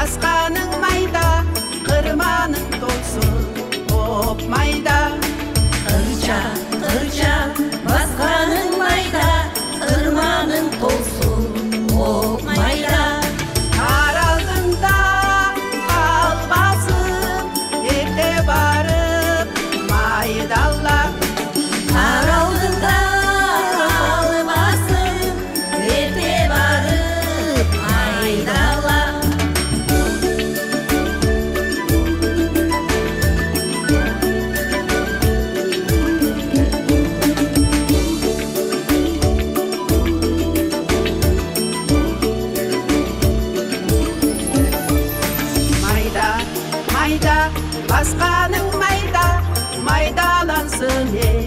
I'll Pascal. Aslanım mayda, maydalan seni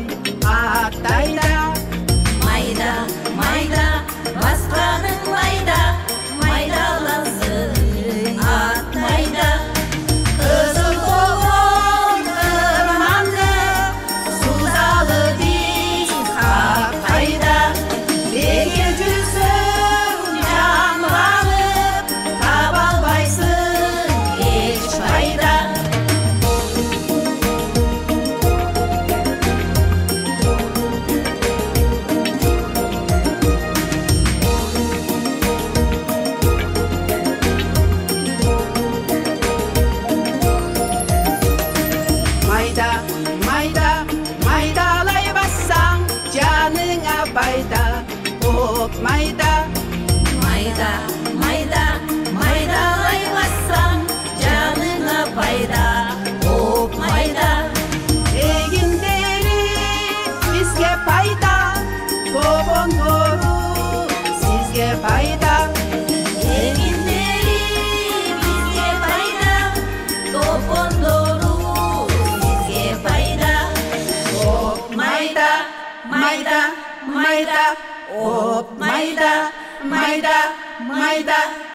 maida maida op maida maida maida.